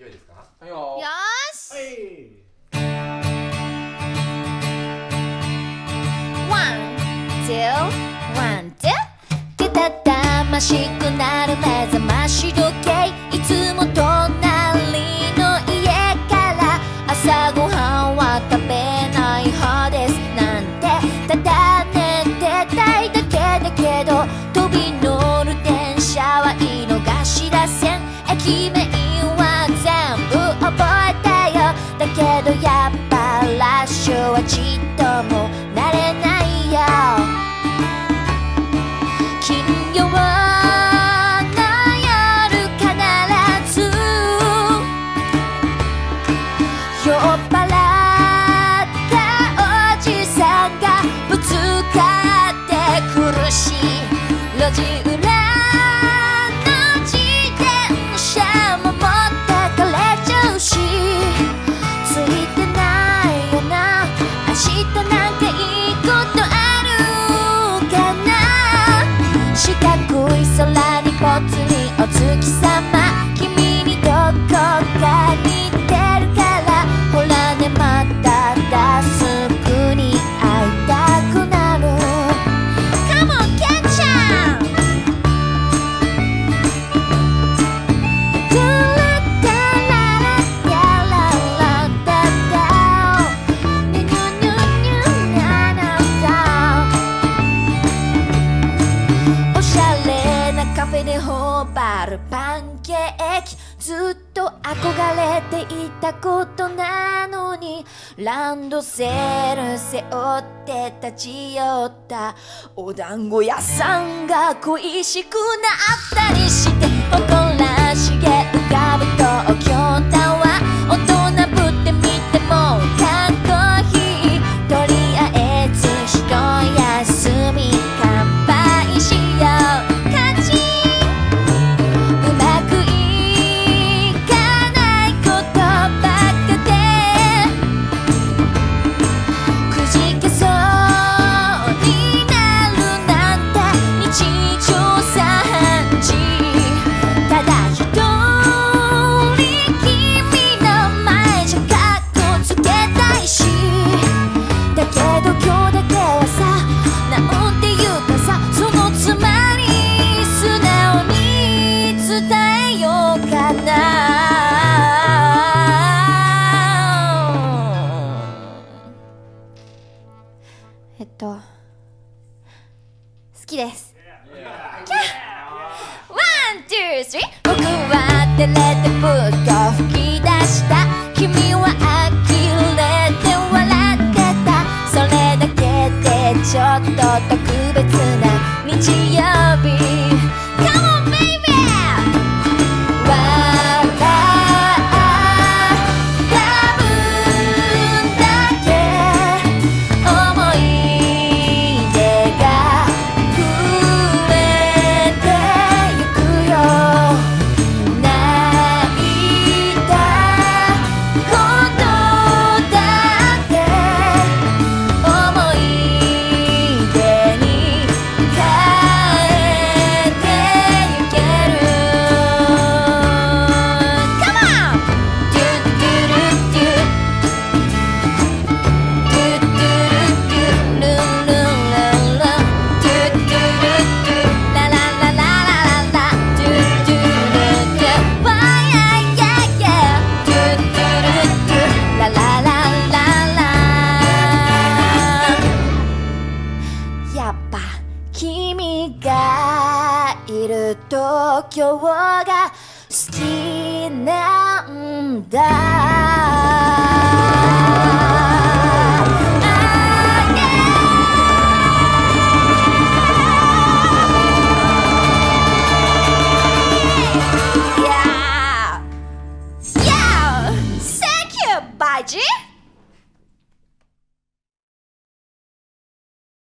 良いはいよよし、はい、ワン、ツー、ワン、ツー、たましくなはちっともなれないよ。金曜の夜必ず。酔っ払ったおじさんがぶつかって苦しい路地上で頬張るパンケーキ。ずっと憧れていたことなのにランドセル背負って立ち寄った。お団子屋さんが恋しくなったりして誇きです。キャ one、two、three。僕はテれてぶっと吹き出した。君は呆れて笑ってた。それだけでちょっと得京が好きなんだ。